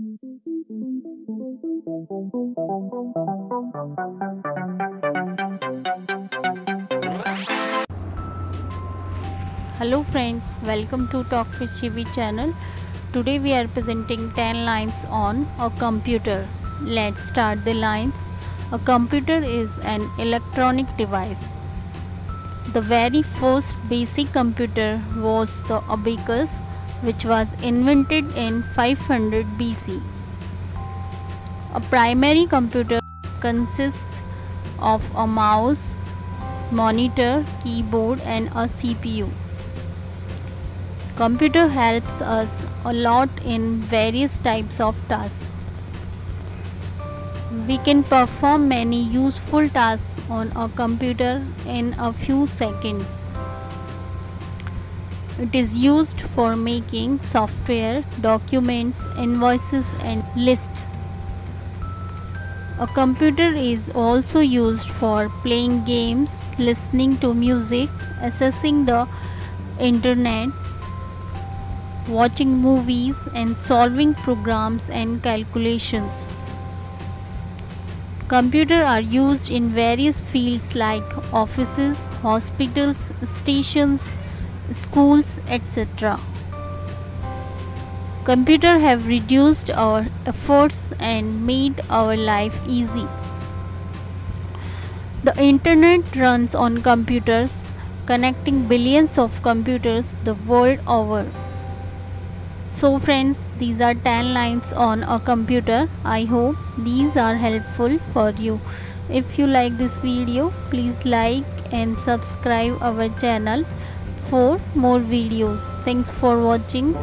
Hello friends, welcome to Talk with Shivi channel. Today we are presenting 10 lines on a computer. Let's start the lines. A computer is an electronic device. The very first basic computer was the abacus which was invented in 500 BC. A primary computer consists of a mouse, monitor, keyboard and a CPU. Computer helps us a lot in various types of tasks. We can perform many useful tasks on a computer in a few seconds. It is used for making software, documents, invoices and lists. A computer is also used for playing games, listening to music, accessing the internet, watching movies and solving programs and calculations. Computers are used in various fields like offices, hospitals, stations, schools, etc. Computers have reduced our efforts and made our life easy. The internet runs on computers, connecting billions of computers the world over. So friends, these are 10 lines on a computer. I hope these are helpful for you. If you like this video, please like and subscribe our channel for more videos. Thanks for watching.